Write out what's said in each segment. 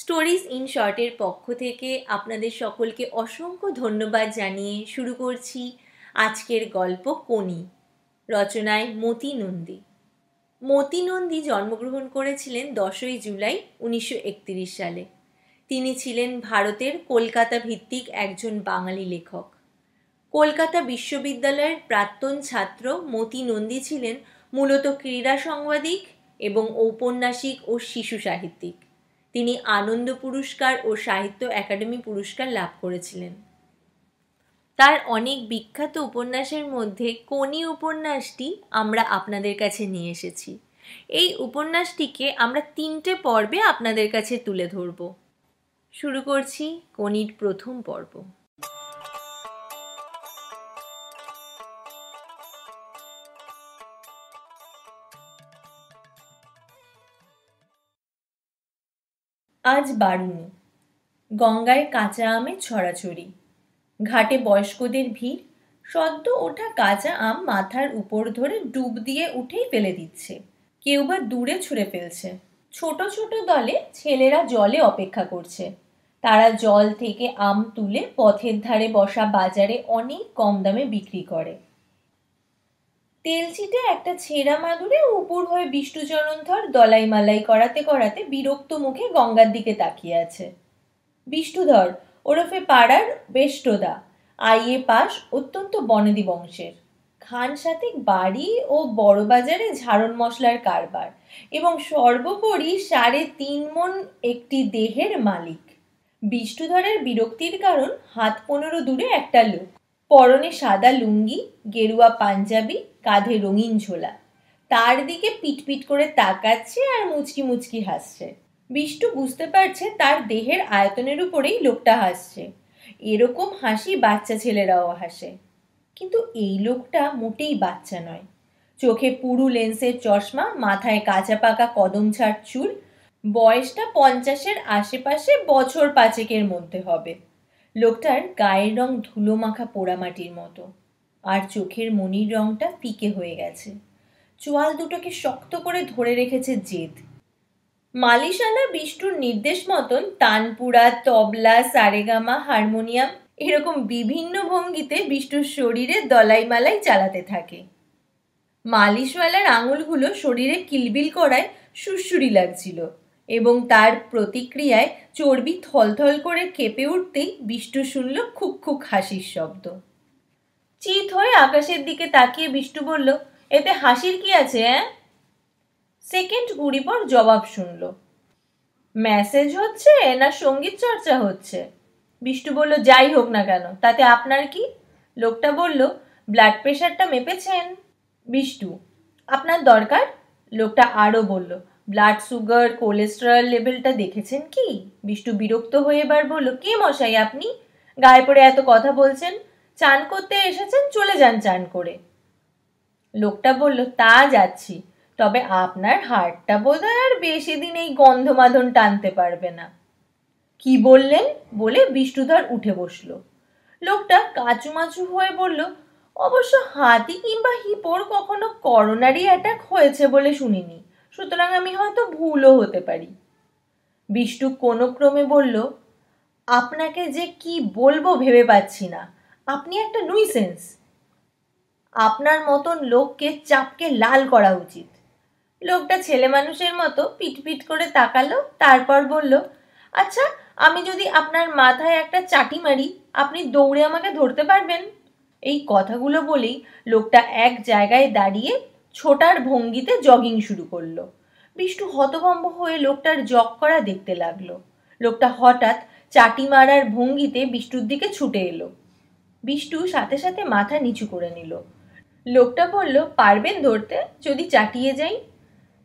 Stories in শর্টের পক্ষ থেকে আপনাদের সকলকে অসংখ্য ধন্যবাদ জানিয়ে শুরু করছি আজকের গল্প কোনি রচনায় মতি নন্দী। মতি নন্দী জন্মগ্রহণ করেছিলেন দশই জুলাই উনিশশো একত্রিশ সালে। তিনি ছিলেন ভারতের কলকাতা ভিত্তিক একজন বাঙালি লেখক। কলকাতা বিশ্ববিদ্যালয়ের প্রাক্তন ছাত্র মতি নন্দী ছিলেন মূলত ক্রীড়া সাংবাদিক এবং ঔপন্যাসিক ও শিশু সাহিত্যিক। তিনি আনন্দ পুরস্কার ও সাহিত্য একাডেমি পুরস্কার লাভ করেছিলেন। তার অনেক বিখ্যাত উপন্যাসের মধ্যে কোনি উপন্যাসটি আমরা আপনাদের কাছে নিয়ে এসেছি। এই উপন্যাসটিকে আমরা তিনটে পর্বে আপনাদের কাছে তুলে ধরব। শুরু করছি কনির প্রথম পর্ব। আজ বারুনি গঙ্গায় কাঁচা আমের ছড়াছড়ি। ঘাটে বয়স্কদের ভিড়, সদ্য ওঠা কাঁচা আম মাথার উপর ধরে ডুব দিয়ে উঠেই ফেলে দিচ্ছে। কেউ বা দূরে ছুঁড়ে ফেলছে। ছোট ছোট দলে ছেলেরা জলে অপেক্ষা করছে। তারা জল থেকে আম তুলে পথের ধারে বসা বাজারে অনেক কম দামে বিক্রি করে। তেলচিটে একটা ছেঁড়া মাদুরে উপর হয়ে বিষ্ণুচরণ ধর দলাই মালাই করাতে করাতে বিরক্ত মুখে গঙ্গার দিকে তাকিয়ে আছে। বিষ্ণুধর, ওরফে পাড়ার বেষ্টদা, আইএ পাস অত্যন্ত বনেদি বংশের। খান সাথিক বাড়ি ও বড় বাজারে ঝাড়ন মশলার কারবার এবং সর্বোপরি সাড়ে তিন মন একটি দেহের মালিক। বিষ্ণুধরের বিরক্তির কারণ হাত পনেরো দূরে একটা লোক। পরনে সাদা লুঙ্গি, গেরুয়া পাঞ্জাবি, কাঁধে রঙিন ঝোলা। তার দিকে পিটপিট করে তাকাচ্ছে আর মুচকি মুচকি হাসছে। বিষ্টু বুঝতে পারছে তার দেহের আয়তনের উপরেই লোকটা হাসছে। এরকম হাসি বাচ্চা ছেলেরাও হাসে। কিন্তু এই লোকটা মোটেই বাচ্চা নয়। চোখে পুরু লেন্সের চশমা, মাথায় কাঁচা পাকা কদম ছাড় চুল, বয়সটা পঞ্চাশের আশেপাশে বছর পাঁচেকের মধ্যে হবে। লোকটার গায়ের রং ধুলো মাখা পোড়ামাটির মতো। আর চোখের মনির রংটা ফিকে হয়ে গেছে। চোয়াল দুটোকে শক্ত করে ধরে রেখেছে জেদ। মালিশানা বিষ্টুর নির্দেশ মতন তানপুরা, তবলা, সারেগামা, হারমোনিয়াম এরকম বিভিন্ন ভঙ্গিতে বিষ্টুর শরীরে দলাই মালাই চালাতে থাকে। মালিশওয়ালার আঙুলগুলো শরীরে কিলবিল করায় সুরসুরি লাগছিল। এবং তার প্রতিক্রিয়ায় চর্বি থলথল করে কেঁপে উঠতেই বিষ্টু শুনল খুক খুক হাসির শব্দ। চিত হয়ে আকাশের দিকে তাকিয়ে বিষ্টু বলল, এতে হাসির কি আছে হ্যাঁ সেকেন্ড কুড়ি পর জবাব শুনল, মেসেজ হচ্ছে না সংগীত চর্চা হচ্ছে? বিষ্টু বলল, যাই হোক না কেন, তাতে আপনার কি? লোকটা বলল, ব্লাড প্রেশারটা মেপেছেন। বিষ্টু, আপনার দরকার? লোকটা আরও বলল ব্লাড সুগার কোলেস্টেরল লেভেলটা দেখেছেন কি? বিষ্টু বিরক্ত হয়ে এবার বলল, কে মশাই আপনি? গায়ে পড়ে এত কথা বলছেন। চান করতে এসেছেন, চলে যান চান করে। লোকটা বলল, তা যাচ্ছি। তবে আপনার হাড়টা বোধ হয় আর বেশি দিন এই গন্ধমাধন টানতে পারবে না। কি বললেন? বলে বিষ্ণুধর উঠে বসল। লোকটা কাচুমাচু হয়ে বলল, অবশ্য হাতি কিংবা হিপোর কখনো করোনারি অ্যাটাক হয়েছে বলে শুনিনি। সুতরাং আমি হয়তো ভুলও হতে পারি। বিষ্টু কোনো ক্রমে বলল, আপনাকে যে কি বলব ভেবে পাচ্ছি না। আপনি একটা নুইসেন্স আপনার মতন লোককে চাপকে লাল করা উচিত লোকটা ছেলে মানুষের মতো পিটপিট করে তাকালো, তারপর বলল আচ্ছা আমি যদি আপনার মাথায় একটা চাটি মারি, আপনি দৌড়ে আমাকে ধরতে পারবেন এই কথাগুলো বলেই লোকটা এক জায়গায় দাঁড়িয়ে ছোটার ভঙ্গিতে জগিং শুরু করল। বিষ্টু হতভম্ব হয়ে লোকটার জগ করা দেখতে লাগল। লোকটা হঠাৎ চাটি মারার ভঙ্গিতে বিষ্টুর দিকে ছুটে এলো। বিষ্টু সাথে সাথে মাথা নিচু করে নিল। লোকটা বলল, পারবেন ধরতে? যদি চাটিয়ে যাই?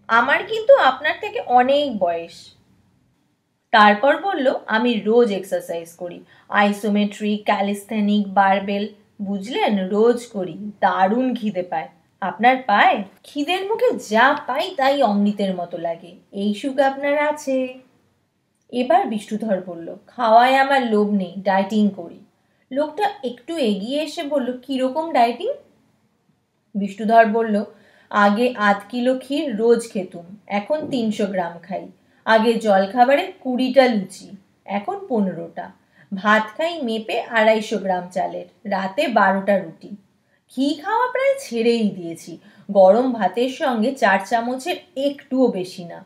আমার কিন্তু আপনার থেকে অনেক বয়স। তারপর বলল, আমি রোজ এক্সারসাইজ করি। আইসোমেট্রিক ক্যালিস্থেনিক বারবেল বুঝলেন? রোজ করি। দারুণ খিদে পায়। আপনার পায়? খিদের মুখে যা পাই তাই অমৃতের মতো লাগে। এই সুখ আপনার আছে। এবার বিষ্ণুধর বলল, খাওয়ায় আমার লোভ নেই ডায়েটিং করি। লোকটা একটু এগিয়ে এসে বলল কীরকম ডায়েটিং বিষ্ণুধর বলল, আগে আধ কিলো ক্ষীর রোজ খেতুম, এখন তিনশো গ্রাম খাই। আগে জলখাবারে কুড়িটা লুচি, এখন পনেরোটা। ভাত খাই মেপে আড়াইশো গ্রাম চালের, রাতে বারোটা রুটি। ঘি খাওয়া প্রায় ছেড়েই দিয়েছি। গরম ভাতের সঙ্গে চার চামচের একটুও বেশি না।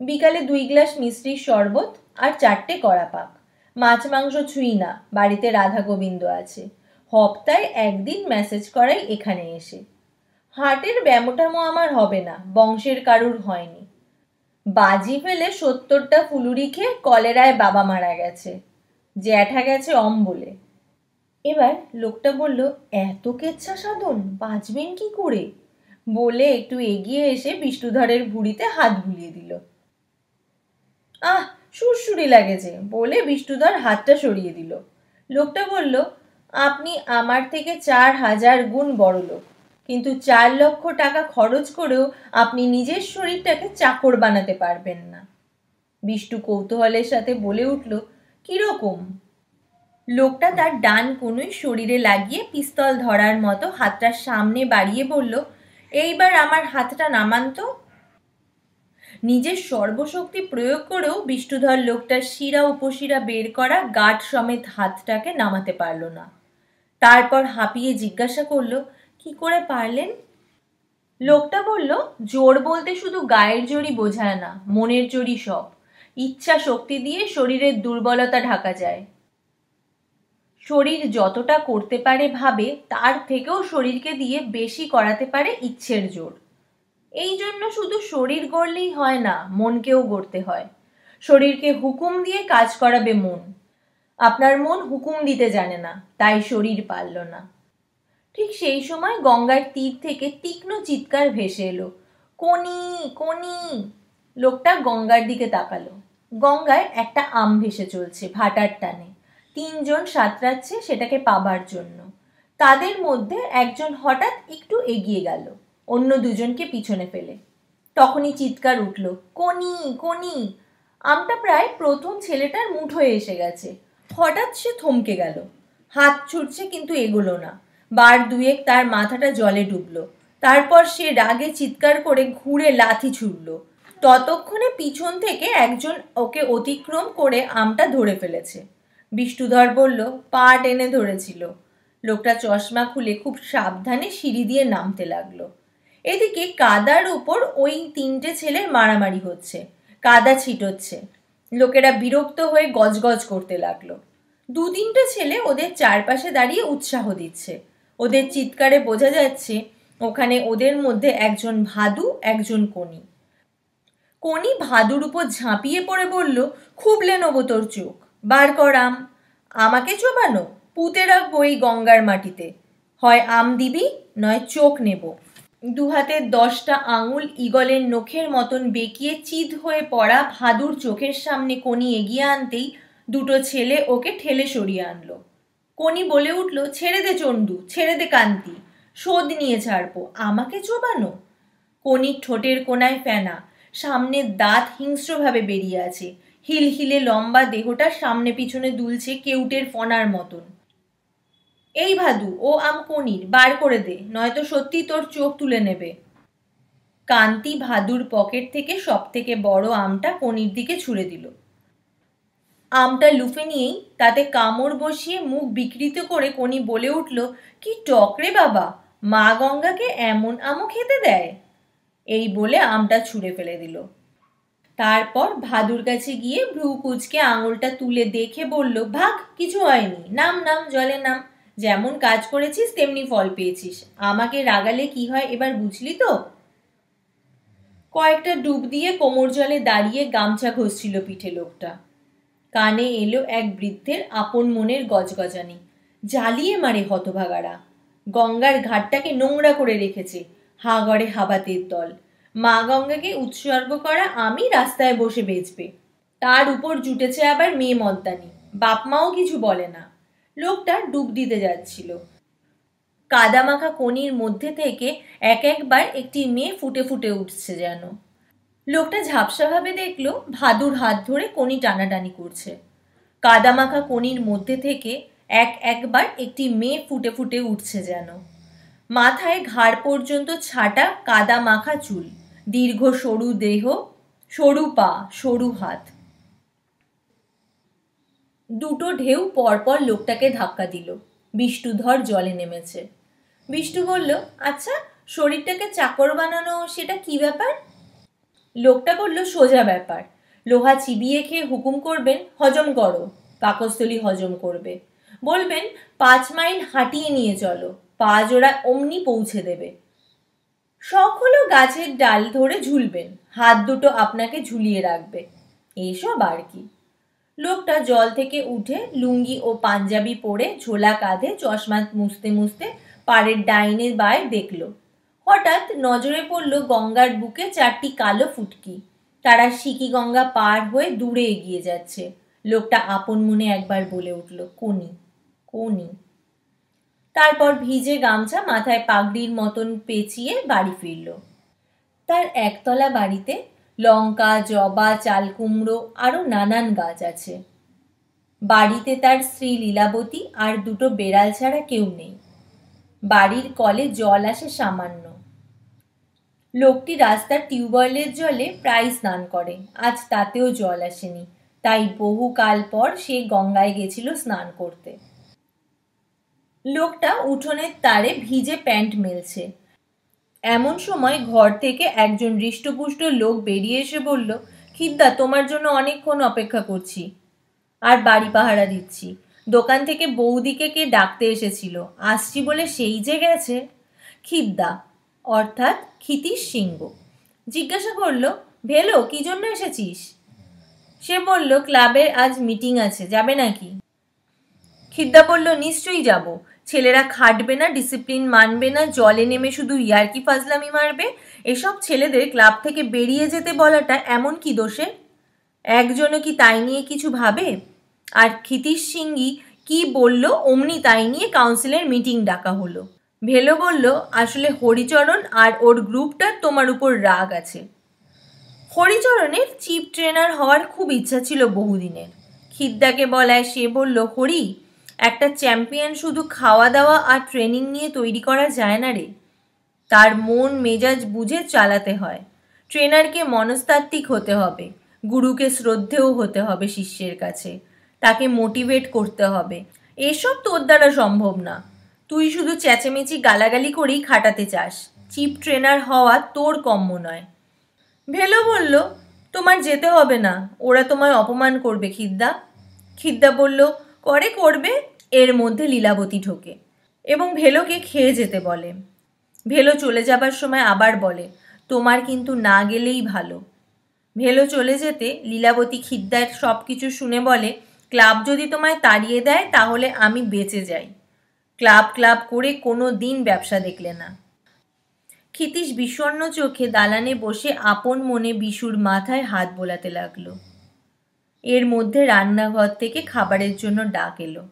বিকালে দুই গ্লাস মিষ্টির শরবত আর চারটে কড়া পাক। মাছ মাংস ছুঁই না, বাড়িতে রাধা গোবিন্দ আছে। হপ্তায় একদিন মেসেজ করাই এখানে এসে। হার্টের ব্যামোটামো আমার হবে না, বংশের কারুর হয়নি। বাজি ফেলে সত্তরটা ফুলুরি খেয়ে কলেরায় বাবা মারা গেছে। জ্যাঠা গেছে অম্বলে। এবার লোকটা বলল, এত কেচ্ছা সাধন, বাঁচবেন কি করে? বলে একটু এগিয়ে এসে বিষ্ণুধরের ভুড়িতে হাত বুলিয়ে দিল। আহ সুরসুরি লাগেছে, বলে বিষ্ণুধর হাতটা সরিয়ে দিল। লোকটা বলল, আপনি আমার থেকে চার হাজার গুণ বড় লোক, কিন্তু চার লক্ষ টাকা খরচ করেও আপনি নিজের শরীরটাকে চাকর বানাতে পারবেন না। বিষ্টু কৌতূহলের সাথে বলে উঠল, কীরকম? লোকটা তার ডান কোনোই শরীরে লাগিয়ে পিস্তল ধরার মতো হাতটা সামনে বাড়িয়ে বলল, এইবার আমার হাতটা নামান তো। নিজের সর্বশক্তি প্রয়োগ করেও বিষ্ণুধর লোকটার শিরা উপশিরা বের করা গাঠ সমেত হাতটাকে নামাতে পারল না। তারপর হাঁপিয়ে জিজ্ঞাসা করল, কি করে পারলেন? লোকটা বলল, জোর বলতে শুধু গায়ের জোরই বোঝায় না, মনের জোরই সব। ইচ্ছা শক্তি দিয়ে শরীরের দুর্বলতা ঢাকা যায়। শরীর যতটা করতে পারে ভাবে, তার থেকেও শরীরকে দিয়ে বেশি করাতে পারে ইচ্ছের জোর। এই জন্য শুধু শরীর গড়লেই হয় না, মনকেও গড়তে হয়। শরীরকে হুকুম দিয়ে কাজ করাবে মন। আপনার মন হুকুম দিতে জানে না, তাই শরীর পারল না। ঠিক সেই সময় গঙ্গার তীর থেকে তীক্ষ্ণ চিৎকার ভেসে এলো। কোনি কোনি লোকটা গঙ্গার দিকে তাকালো। গঙ্গায় একটা আম ভেসে চলছে, ভাটার টানে। তিনজন সাঁতরাচ্ছে সেটাকে পাবার জন্য। তাদের মধ্যে একজন হঠাৎ একটু এগিয়ে গেল, অন্য দুজনকে পিছনে ফেলে। তখনই চিৎকার উঠল, কোনি কোনি! আমটা প্রায় প্রথম ছেলেটার মুঠোয় এসে গেছে। হঠাৎ সে থমকে গেল। হাত ছুটছে কিন্তু এগোলো না। বার দুয়েক তার মাথাটা জলে ডুবল। তারপর সে রাগে চিৎকার করে ঘুরে লাথি ছুড়ল। ততক্ষণে পিছন থেকে একজন ওকে অতিক্রম করে আমটা ধরে ফেলেছে। বিষ্ণুধর বলল, পা টেনে ধরেছিল। লোকটা চশমা খুলে খুব সাবধানে সিঁড়ি দিয়ে নামতে লাগল। এদিকে কাদার উপর ওই তিনটে ছেলের মারামারি হচ্ছে, কাদা ছিটোচ্ছে। লোকেরা বিরক্ত হয়ে গজগজ করতে লাগল। দু তিনটে ছেলে ওদের চারপাশে দাঁড়িয়ে উৎসাহ দিচ্ছে। ওদের চিৎকারে বোঝা যাচ্ছে, ওখানে ওদের মধ্যে একজন ভাদু, একজন কনি কনি ভাদুর উপর ঝাঁপিয়ে পড়ে বলল, খুবলে নেব তোর চোখ। বার কর আম আমাকে চোবানো পুঁতে রাখব এই গঙ্গার মাটিতে। হয় আম দিবি, নয় চোখ নেব। দু হাতের দশটা আঙুল ইগলের নখের মতন বেঁকিয়ে চিত হয়ে পড়া ভাদুর চোখের সামনে কনি এগিয়ে আনতেই দুটো ছেলে ওকে ঠেলে সরিয়ে আনলো। কনি বলে উঠল, ছেড়ে দে চণ্ডু, ছেড়ে দে কান্তি, শোধ নিয়ে ছাড়বো আমাকে চোবানো কনির ঠোঁটের কোনায় ফেনা সামনের দাঁত হিংস্রভাবে বেরিয়ে আছে। হিল হিলে লম্বা দেহটা সামনে পিছনে দুলছে কেউটের ফনার মতন। এই ভাদু, ও আম কনির, বার করে দে, নয়তো সত্যি তোর চোখ তুলে নেবে। কান্তি ভাদুর পকেট থেকে সব থেকে বড় আমটা কনির দিকে ছুড়ে দিল। আমটা লুফে নিয়েই তাতে কামড় বসিয়ে মুখ বিকৃত করে কনি বলে উঠল, কি টকরে বাবা, মা গঙ্গাকে এমন আমও খেতে দেয়? এই বলে আমটা ছুঁড়ে ফেলে দিল। তারপর ভাদুর কাছে গিয়ে ভ্রু কুচকে আঙুলটা তুলে দেখে বলল, ভাগ, কিছু হয়নি। নাম নাম, জলে নাম। যেমন কাজ করেছিস, তেমনি ফল পেয়েছিস। আমাকে রাগালে কি হয় এবার বুঝলি তো? কয়েকটা ডুব দিয়ে কোমর জলে দাঁড়িয়ে গামছা ঘষছিল পিঠে লোকটা। কানে এলো এক বৃদ্ধের আপন মনের গজগজানি। জ্বালিয়ে মারে হতভাগারা। গঙ্গার ঘাটটাকে নোংরা করে রেখেছে। হাগড়ে হাবাতের দল। মা গঙ্গাকে উৎসর্গ করা আমি রাস্তায় বসে বেচবে। তার উপর জুটেছে আবার মেয়ে মদ্দানি বাপমাও কিছু বলে না। লোকটা ডুব দিতে যাচ্ছিল। কাদামাখা কনির মধ্যে থেকে এক একবার একটি মেয়ে ফুটে ফুটে উঠছে যেন। লোকটা ঝাপসাভাবে দেখল ভাদুর হাত ধরে কনি টানাটানি করছে। কাদামাখা কনির মধ্যে থেকে এক একবার একটি মেয়ে ফুটে ফুটে উঠছে যেন। মাথায় ঘাড় পর্যন্ত ছাটা কাদা মাখা চুল। দীর্ঘ সরু দেহ, সরু পা, সরু হাত। দুটো ঢেউ পরপর লোকটাকে ধাক্কা দিল। বিষ্টুধর জলে নেমেছে। বিষ্টু বলল আচ্ছা শরীরটাকে চাকর বানানো, সেটা কি ব্যাপার? লোকটা বলল, সোজা ব্যাপার। লোহা চিবিয়ে খেয়ে হুকুম করবেন, হজম করো, পাকস্থলী হজম করবে। বলবেন, পাঁচ মাইল হাঁটিয়ে নিয়ে চলো, পা জোড়া অমনি পৌঁছে দেবে। শখ হলো গাছের ডাল ধরে ঝুলবেন, হাত দুটো আপনাকে ঝুলিয়ে রাখবে। এইসব আর কি। লোকটা জল থেকে উঠে লুঙ্গি ও পাঞ্জাবি পরে ঝোলা কাঁধে চশমা মুছতে মুছতে পাড়ের ডাইনের বায় দেখল। হঠাৎ নজরে পড়ল গঙ্গার বুকে চারটি কালো ফুটকি। তারা সিকি গঙ্গা পার হয়ে দূরে এগিয়ে যাচ্ছে। লোকটা আপন মনে একবার বলে উঠল, কোনি কোনি। তারপর ভিজে গামছা মাথায় পাগড়ির মতন পেঁচিয়ে বাড়ি ফিরল। তার একতলা বাড়িতে লঙ্কা, জবা, চাল কুমড়ো আরও নানান গাছ আছে। বাড়িতে তার স্ত্রী লীলাবতী আর দুটো বেড়াল ছাড়া কেউ নেই। বাড়ির কলে জল আসে সামান্য। লোকটি রাস্তার টিউবওয়েলের জলে প্রায় স্নান করে, আজ তাতেও জল আসেনি, তাই বহুকাল পর সে গঙ্গায় গেছিল স্নান করতে। লোকটা উঠোনের তারে ভিজে প্যান্ট মেলছে। এমন সময় ঘর থেকে একজন হৃষ্টপুষ্ট লোক বেরিয়ে এসে বলল, খিদ্দা, তোমার জন্য অনেকক্ষণ অপেক্ষা করছি। আর বাড়ি পাহারা দিচ্ছি। দোকান থেকে বৌদিকে কে ডাকতে এসেছিল? আসছি বলে সেই যে গেছে? খিদ্দা, অর্থাৎ ক্ষিতিশ সিংহ। জিজ্ঞাসা করল, ভেলো, কি জন্য এসেছিস? সে বলল, ক্লাবের আজ মিটিং আছে, যাবে নাকি? খিদ্দা বলল, নিশ্চয়ই যাব। ছেলেরা খাটবে না ডিসিপ্লিন মানবে না, জলে নেমে শুধু ইয়ার্কি ফাজলামি মারবে। এসব ছেলেদের ক্লাব থেকে বেরিয়ে যেতে বলাটা এমন কি দোষে? একজনও কি তাই নিয়ে কিছু ভাবে? আর ক্ষিতীশ সিংই কি বলল? অমনি তাই নিয়ে কাউন্সিলের মিটিং ডাকা হলো। ভেলো বলল, আসলে হরিচরণ আর ওর গ্রুপটার তোমার উপর রাগ আছে। হরিচরণের চিফ ট্রেনার হওয়ার খুব ইচ্ছা ছিল বহুদিনের। খিদ্দাকে বলায় সে বলল, হরি একটা চ্যাম্পিয়ন শুধু খাওয়া দাওয়া আর ট্রেনিং নিয়ে তৈরি করা যায় না রে। তার মন মেজাজ বুঝে চালাতে হয়। ট্রেনারকে মনস্তাত্ত্বিক হতে হবে। গুরুকে শ্রদ্ধেও হতে হবে শিষ্যের কাছে। তাকে মোটিভেট করতে হবে। এসব তোর দ্বারা সম্ভব না। তুই শুধু চেঁচেমেচি গালাগালি করেই খাটাতে চাস। চিপ ট্রেনার হওয়া তোর কম্য নয়। ভেলো বলল, তোমার যেতে হবে না। ওরা তোমায় অপমান করবে, খিদ্দা। খিদ্দা বলল, করে, করবে? এর মধ্যে লীলাবতী ঢোকে এবং ভেলোকে খেয়ে যেতে বলে। ভেলো চলে যাবার সময় আবার বলে, তোমার কিন্তু না গেলেই ভালো। ভেলো চলে যেতে লীলাবতী খিদ্দার সব কিছু শুনে বলে, ক্লাব যদি তোমায় তাড়িয়ে দেয়, তাহলে আমি বেঁচে যাই। ক্লাব ক্লাব করে কোনো দিন ব্যবসা দেখলে না। ক্ষিতীশ বিষণ্ন চোখে দালানে বসে আপন মনে বিশুর মাথায় হাত বোলাতে লাগল। এর মধ্যে রান্নাঘর থেকে খাবারের জন্য ডাক এলো।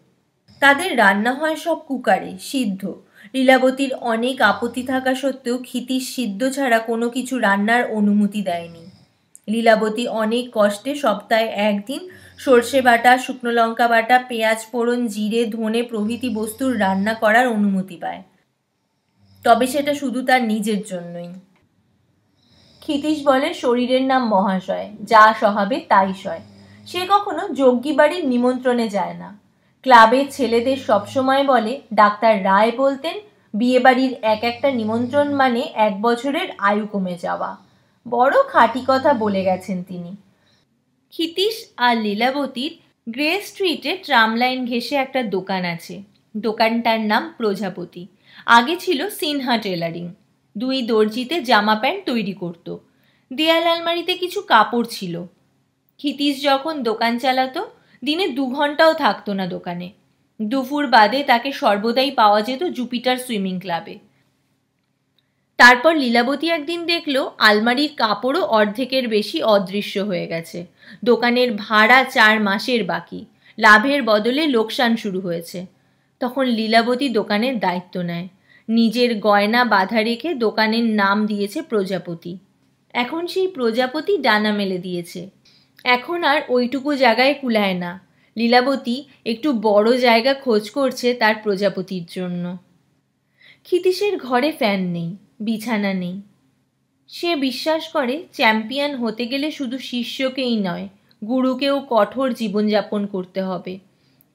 তাদের রান্না হয় সব কুকারে, সিদ্ধ। লীলাবতীর অনেক আপত্তি থাকা সত্ত্বেও ক্ষিতীশ সিদ্ধ ছাড়া কোনো কিছু রান্নার অনুমতি দেয়নি। লীলাবতী অনেক কষ্টে সপ্তাহে একদিন সর্ষে বাটা, শুকনো লঙ্কা বাটা, পেঁয়াজ ফোড়ন, জিরে, ধনে প্রভৃতি বস্তুর রান্না করার অনুমতি পায়। তবে সেটা শুধু তার নিজের জন্যই। ক্ষিতীশ বলে, শরীরের নাম মহাশয়, যা সহাবে তাই সয়। সে কখনো যজ্ঞী বাড়ির নিমন্ত্রণে যায় না। ক্লাবের ছেলেদের সবসময় বলে, ডাক্তার রায় বলতেন, বিয়েবাড়ির এক একটা নিমন্ত্রণ মানে এক বছরের আয়ু কমে যাওয়া। বড় খাঁটি কথা বলে গেছেন তিনি। ক্ষিতীশ আর লীলাবতীর গ্রে স্ট্রিটে ট্রাম লাইন ঘেসে একটা দোকান আছে। দোকানটার নাম প্রজাপতি। আগে ছিল সিনহা টেলারিং। দুই দর্জিতে জামা প্যান্ট তৈরি করত। দেয়াল আলমারিতে কিছু কাপড় ছিল। ক্ষিতীশ যখন দোকান চালাতো দিনে দু ঘন্টাও থাকতো না দোকানে। দুপুর বাদে তাকে সর্বদাই পাওয়া যেত জুপিটার সুইমিং ক্লাবে। তারপর লীলাবতী একদিন দেখল, আলমারির কাপড়ও অর্ধেকের বেশি অদৃশ্য হয়ে গেছে। দোকানের ভাড়া চার মাসের বাকি। লাভের বদলে লোকসান শুরু হয়েছে। তখন লীলাবতী দোকানের দায়িত্ব নেয়। নিজের গয়না বাধা রেখে দোকানের নাম দিয়েছে প্রজাপতি। এখন সেই প্রজাপতি ডানা মেলে দিয়েছে। এখন আর ওইটুকু জায়গায় কুলায় না। লীলাবতী একটু বড় জায়গা খোঁজ করছে তার প্রজাপতির জন্য। ক্ষিতীশের ঘরে ফ্যান নেই, বিছানা নেই। সে বিশ্বাস করে চ্যাম্পিয়ন হতে গেলে শুধু শিষ্যকেই নয়, গুরুকেও কঠোর জীবনযাপন করতে হবে।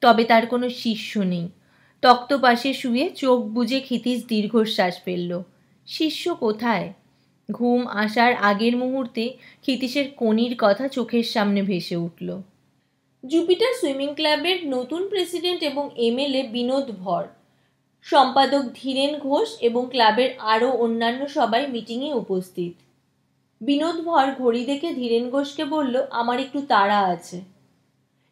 তবে তার কোনো শিষ্য নেই। তক্তপাশে শুয়ে চোখ বুজে ক্ষিতিস দীর্ঘশ্বাস ফেলল। শিষ্য কোথায়? ঘুম আসার আগের মুহূর্তে ক্ষিতিশের কনির কথা চোখের সামনে ভেসে উঠল। জুপিটার সুইমিং ক্লাবের নতুন প্রেসিডেন্ট এবং এমএলএ বিনোদ ভর, সম্পাদক ধীরেন ঘোষ এবং ক্লাবের আরও অন্যান্য সবাই মিটিংয়ে উপস্থিত। বিনোদ ভর ঘড়ি দেখে ধীরেন ঘোষকে বলল, আমার একটু তাড়া আছে।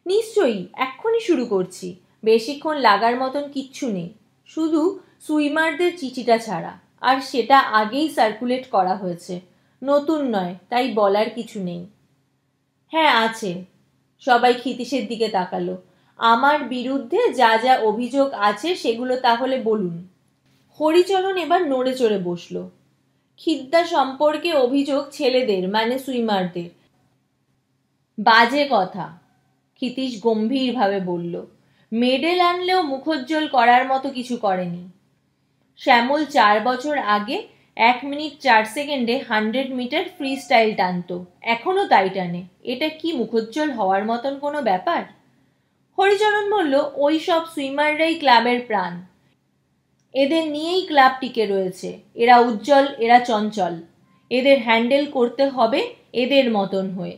নিশ্চয়ই, এক্ষুনি শুরু করছি। বেশিক্ষণ লাগার মতন কিচ্ছু নেই। শুধু সুইমারদের চিঠিটা ছাড়া। আর সেটা আগেই সার্কুলেট করা হয়েছে। নতুন নয়, তাই বলার কিছু নেই। হ্যাঁ আছে। সবাই ক্ষিতিশের দিকে তাকালো। আমার বিরুদ্ধে যা যা অভিযোগ আছে সেগুলো তাহলে বলুন। হরিচরণ এবার নড়ে চড়ে বসল। খিদ্দা সম্পর্কে অভিযোগ ছেলেদের মানে সুইমারদের। বাজে কথা, ক্ষিতীশ গম্ভীরভাবে বলল। মেডেল আনলেও মুখোজ্জ্বল করার মতো কিছু করেনি। শ্যামল চার বছর আগে এক মিনিট চার সেকেন্ডে হান্ড্রেড মিটার ফ্রি স্টাইল টানত। এখনও তাই টানে। এটা কি মুখোজ্জ্বল হওয়ার মতন কোনো ব্যাপার? হরিচরণ বলল, ওই সব সুইমাররাই ক্লাবের প্রাণ। এদের নিয়েই ক্লাব টিকে রয়েছে। এরা উজ্জ্বল, এরা চঞ্চল। এদের হ্যান্ডেল করতে হবে এদের মতন হয়ে।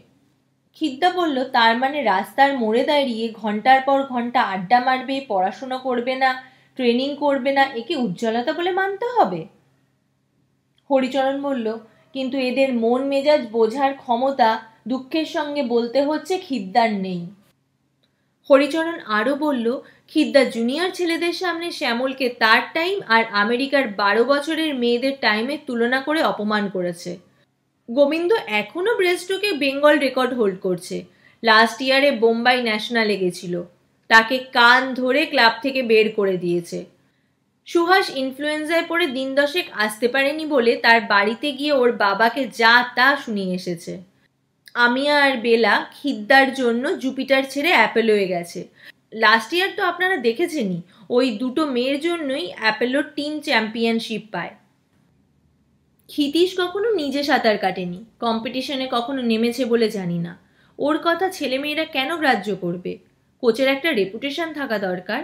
খিদ্দা বলল, তার মানে রাস্তার মোড়ে দাঁড়িয়ে ঘণ্টার পর ঘণ্টা আড্ডা মারবে, পড়াশুনো করবে না ট্রেনিং করবে না, একে উজ্জ্বলতা বলে মানতে হবে। হরিচরণ বলল, কিন্তু এদের মন মেজাজ বোঝার ক্ষমতা দুঃখের সঙ্গে বলতে হচ্ছে খিদ্দার নেই। হরিচরণ আরও বলল, খিদ্দা জুনিয়র ছেলেদের সামনে শ্যামলকে তার টাইম আর আমেরিকার বারো বছরের মেয়েদের টাইমের তুলনা করে অপমান করেছে। গোবিন্দ এখনও ব্রেস্টোকে বেঙ্গল রেকর্ড হোল্ড করছে। লাস্ট ইয়ারে বোম্বাই ন্যাশনালে গেছিল। তাকে কান ধরে ক্লাব থেকে বের করে দিয়েছে। সুহাস ইনফ্লুয়েঞ্জায় পড়ে দিন দশেক আসতে পারেনি বলে তার বাড়িতে গিয়ে ওর বাবাকে যা তা শুনিয়ে এসেছে। আমিয়া আর বেলা খিদ্দার জন্য জুপিটার ছেড়ে অ্যাপেলোয়ে গেছে। লাস্ট ইয়ার তো আপনারা দেখেছেনই, ওই দুটো মেয়ের জন্যই অ্যাপেলোর টিম চ্যাম্পিয়নশিপ পায়। ক্ষিতীশ কখনো নিজে সাঁতার কাটেনি কম্পিটিশনে কখনো নেমেছে বলে জানি না। ওর কথা ছেলেমেয়েরা কেন গ্রাহ্য করবে? কোচের একটা রেপুটেশন থাকা দরকার।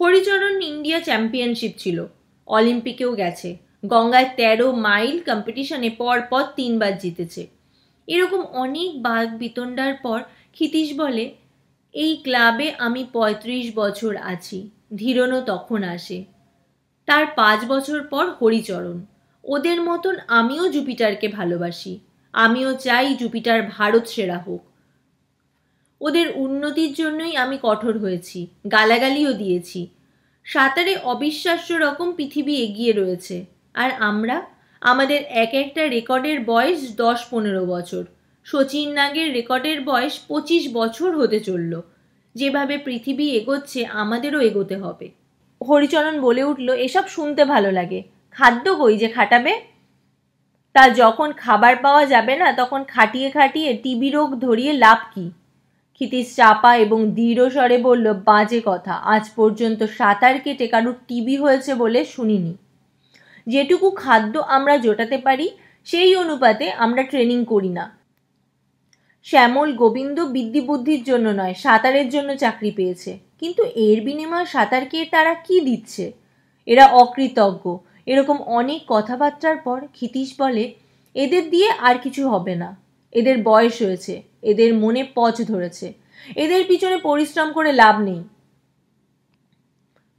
হরিচরণ ইন্ডিয়া চ্যাম্পিয়নশিপ ছিল। অলিম্পিকেও গেছে। গঙ্গায় তেরো মাইল কম্পিটিশনে পর পর তিনবার জিতেছে। এরকম অনেক বাঘ বিতণ্ডার পর ক্ষিতীশ বলে, এই ক্লাবে আমি পঁয়ত্রিশ বছর আছি। ধীরনও তখন আসে। তার পাঁচ বছর পর হরিচরণ, ওদের মতন আমিও জুপিটারকে ভালোবাসি। আমিও চাই জুপিটার ভারত সেরা হোক। ওদের উন্নতির জন্যই আমি কঠোর হয়েছি, গালাগালিও দিয়েছি। সাঁতারে অবিশ্বাস্য রকম পৃথিবী এগিয়ে রয়েছে। আর আমরা? আমাদের এক একটা রেকর্ডের বয়স দশ পনেরো বছর। শচীন নাগের রেকর্ডের বয়স পঁচিশ বছর হতে চলল। যেভাবে পৃথিবী এগোচ্ছে, আমাদেরও এগোতে হবে। হরিচরণ বলে উঠল, এসব শুনতে ভালো লাগে। খাদ্য কই যে খাটাবে? তা যখন খাবার পাওয়া যাবে না, তখন খাটিয়ে খাটিয়ে টিবি রোগ ধরিয়ে লাভ কি? ক্ষিতিশ চাপা এবং দৃঢ় স্বরে বলল, বাজে কথা। আজ পর্যন্ত সাঁতার কেটে কারুর টিবি হয়েছে বলে শুনিনি। যেটুকু খাদ্য আমরা জোটাতে পারি, সেই অনুপাতে আমরা ট্রেনিং করি না। শ্যামল গোবিন্দ বিদ্যিবুদ্ধির জন্য নয়, সাঁতারের জন্য চাকরি পেয়েছে। কিন্তু এর বিনিময়ে সাঁতারকে তারা কি দিচ্ছে? এরা অকৃতজ্ঞ। এরকম অনেক কথাবার্তার পর ক্ষিতীশ বলে, এদের দিয়ে আর কিছু হবে না। এদের বয়স হয়েছে, এদের মনে পচ ধরেছে, এদের পিছনে পরিশ্রম করে লাভ নেই।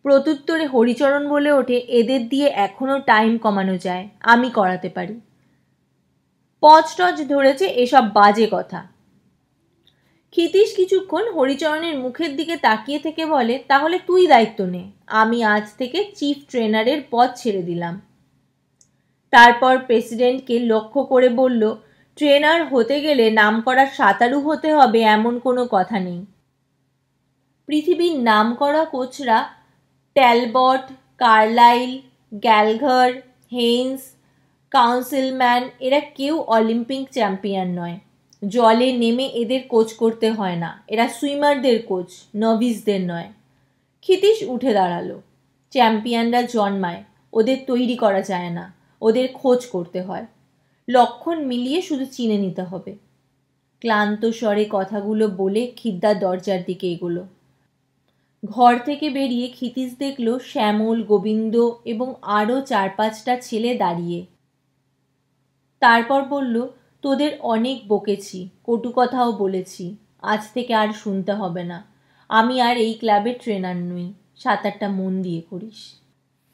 প্রত্যুত্তরে হরিচরণ বলে ওঠে, এদের দিয়ে এখনও টাইম কমানো যায়, আমি করাতে পারি। পচ টচ ধরেছে, এসব বাজে কথা। ক্ষিতীশ কিছুক্ষণ হরিচরণের মুখের দিকে তাকিয়ে থেকে বলে, তাহলে তুই দায়িত্ব নে, আমি আজ থেকে চিফ ট্রেনারের পদ ছেড়ে দিলাম। তারপর প্রেসিডেন্টকে লক্ষ্য করে বলল ট্রেনার হতে গেলে নাম করা সাঁতারু হতে হবে এমন কোনো কথা নেই। পৃথিবীর নাম করা কোচরা Talbot, Carlile, Gallagher, Haines, Counsilman, এরা কেউ অলিম্পিক চ্যাম্পিয়ন নয়। জলে নেমে এদের কোচ করতে হয় না। এরা সুইমারদের কোচ, নভিসদের নয়। ক্ষিতীশ উঠে দাঁড়াল। চ্যাম্পিয়নরা জন্মায়। ওদের তৈরি করা যায় না। ওদের খোঁজ করতে হয়। লক্ষণ মিলিয়ে শুধু চিনে নিতে হবে। ক্লান্ত স্বরে কথাগুলো বলে খিদ্দার দরজার দিকে এগোলো। ঘর থেকে বেরিয়ে ক্ষিতিশ দেখল শ্যামল, গোবিন্দ এবং আরও চার পাঁচটা ছেলে দাঁড়িয়ে। তারপর বলল, তোদের অনেক বকেছি, কটু কথাও বলেছি, আজ থেকে আর শুনতে হবে না। আমি আর এই ক্লাবের ট্রেনার নই সাঁতারটা মন দিয়ে করিস।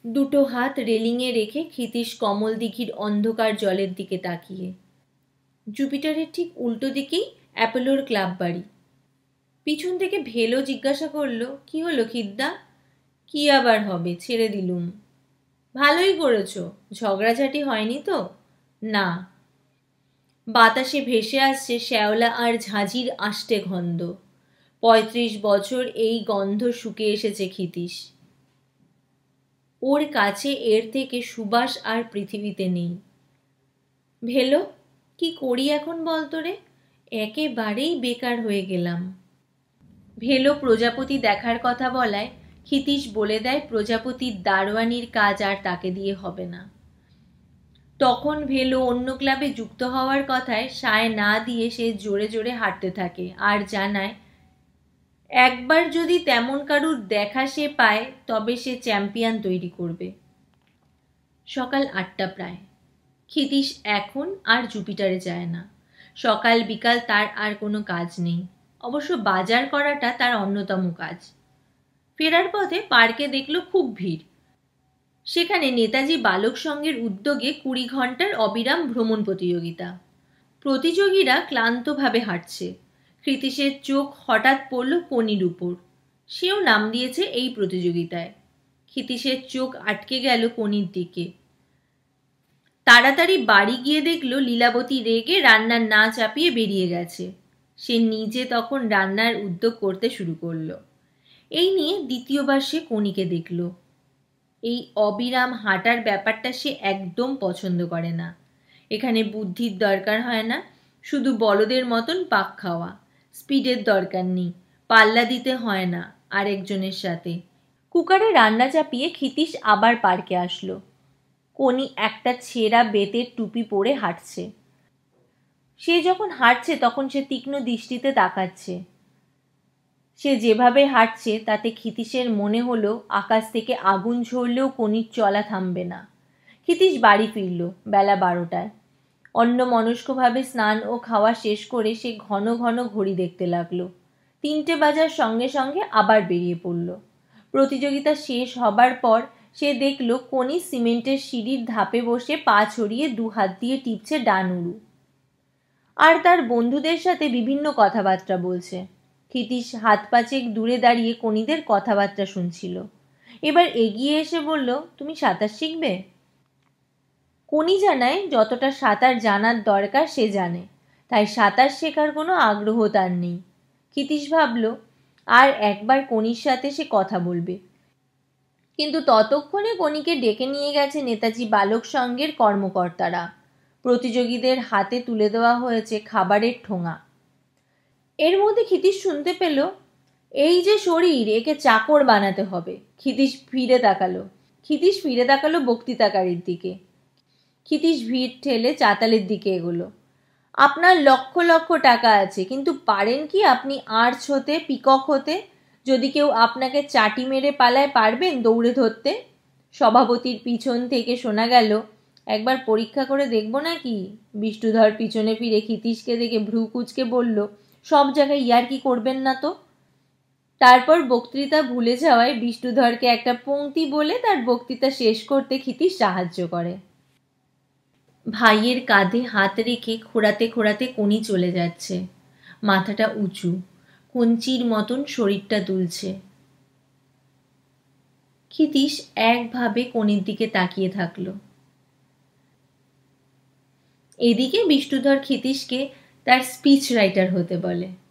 দুটো হাত রেলিংয়ে রেখে ক্ষিতীশ কমল দিঘির অন্ধকার জলের দিকে তাকিয়ে। জুপিটারের ঠিক উল্টো দিকেই অ্যাপোলোর ক্লাব বাড়ি। পিছন থেকে ভেলো জিজ্ঞাসা করল, কি হলো খিদ্দা? কি আবার হবে? ছেড়ে দিলুম। ভালোই করেছ, ঝগড়াঝাটি হয়নি তো? না। বাতাসে ভেসে আসছে শ্যাওলা আর ঝাঁঝির আষ্টে গন্ধ। পঁয়ত্রিশ বছর এই গন্ধ শুকে এসেছে ক্ষিতীশ। ওর কাছে এর থেকে সুবাস আর পৃথিবীতে নেই। ভেলো, কি করি এখন বলতো রে? একেবারেই বেকার হয়ে গেলাম। ভেলো প্রজাপতি দেখার কথা বলায় ক্ষিতীশ বলে দেয় প্রজাপতির দারোয়ানির কাজ আর তাকে দিয়ে হবে না। তখন ভেলো অন্য ক্লাবে যুক্ত হওয়ার কথায় সায় না দিয়ে সে জোরে জোরে হাঁটতে থাকে আর জানায় একবার যদি তেমন কারুর দেখা সে পায়, তবে সে চ্যাম্পিয়ন তৈরি করবে। সকাল আটটা প্রায়। ক্ষিতীশ এখন আর জুপিটারে যায় না। সকাল বিকাল তার আর কোনো কাজ নেই। অবশ্য বাজার করাটা তার অন্যতম কাজ। ফেরার পথে পার্কে দেখল খুব ভিড়। সেখানে নেতাজি বালক সংঘের উদ্যোগে কুড়ি ঘণ্টার অবিরাম ভ্রমণ প্রতিযোগিতা। প্রতিযোগীরা ক্লান্তভাবে হাঁটছে। কৃতিশের চোখ হঠাৎ পড়ল কনির উপর। সেও নাম দিয়েছে এই প্রতিযোগিতায়। ক্ষিতীশের চোখ আটকে গেল কনির দিকে। তাড়াতাড়ি বাড়ি গিয়ে দেখল লীলাবতী রেগে রান্নার না চাপিয়ে বেরিয়ে গেছে। সে নিজে তখন রান্নার উদ্যোগ করতে শুরু করল। এই নিয়ে দ্বিতীয়বার সে কণিকে দেখল। এই অবিরাম হাঁটার ব্যাপারটা সে একদম পছন্দ করে না। এখানে বুদ্ধির দরকার হয় না। শুধু বলদের মতন পাক খাওয়া। স্পিডের দরকার নেই। পাল্লা দিতে হয় না আরেকজনের সাথে। কুকারে রান্না চাপিয়ে ক্ষিতীশ আবার পার্কে আসলো। কোনি একটা ছেঁড়া বেতের টুপি পরে হাঁটছে। সে যখন হাঁটছে তখন সে তীক্ষ্ণ দৃষ্টিতে তাকাচ্ছে। সে যেভাবে হাঁটছে তাতে ক্ষিতীশের মনে হলো আকাশ থেকে আগুন ঝরলেও কনির চলা থামবে না। ক্ষিতীশ বাড়ি ফিরল বেলা বারোটায়। অন্য মনস্কভাবে স্নান ও খাওয়া শেষ করে সে ঘন ঘন ঘড়ি দেখতে লাগল। তিনটে বাজার সঙ্গে সঙ্গে আবার বেরিয়ে পড়ল। প্রতিযোগিতা শেষ হবার পর সে দেখল কোনি সিমেন্টের সিঁড়ির ধাপে বসে পা ছড়িয়ে দু হাত দিয়ে টিপছে ডান উড়ু আর তার বন্ধুদের সাথে বিভিন্ন কথাবার্তা বলছে। ক্ষিতীশ হাত পাচেক দূরে দাঁড়িয়ে কনিদের কথাবার্তা শুনছিল। এবার এগিয়ে এসে বলল, তুমি সাঁতার শিখবে? কনি জানায়, যতটা সাঁতার জানার দরকার সে জানে। তাই সাঁতার শেখার কোনো আগ্রহ তার নেই। ক্ষিতীশ ভাবল, আর একবার কনির সাথে সে কথা বলবে। কিন্তু ততক্ষণে কনিকে ডেকে নিয়ে গেছে নেতাজি বালক সংঘের কর্মকর্তারা। প্রতিযোগীদের হাতে তুলে দেওয়া হয়েছে খাবারের ঠোঙা। এর মধ্যে ক্ষিতীশ শুনতে পেল, এই যে শরীর, একে চাকর বানাতে হবে। ক্ষিতীশ ফিরে তাকালো। ক্ষিতীশ ফিরে তাকালো বক্তৃতাকারীর দিকে। ক্ষিতীশ ভিড় ঠেলে চাতালের দিকে এগুলো। আপনার লক্ষ লক্ষ টাকা আছে, কিন্তু পারেন কি আপনি আর্চ হতে, পিকক হতে? যদি কেউ আপনাকে চাটি মেরে পালায়, পারবেন দৌড়ে ধরতে? সভাপতির পিছন থেকে শোনা গেল, একবার পরীক্ষা করে দেখব নাকি? বিষ্ণুধর পিছনে ফিরে ক্ষিতীশকে দেখে ভ্রু কুচকে বলল, সব জায়গায় ইয়ার কি করবেন না তো? তারপর বক্তৃতা ভুলে যাওয়ায় বিষ্ণুধরকে একটা পংক্তি বলে তার বক্তৃতা শেষ করতে ক্ষিতীশ সাহায্য করে। ভাইয়ের কাঁধে হাত রেখে খোড়াতে খোড়াতে কনি চলে যাচ্ছে। মাথাটা উঁচু, কঞ্চির মতন শরীরটা দুলছে। ক্ষিতীশ একভাবে কনির দিকে তাকিয়ে থাকল। এদিকে বিষ্ণুধর ক্ষিতীশকে তার স্পিচ রাইটার হতে বলে।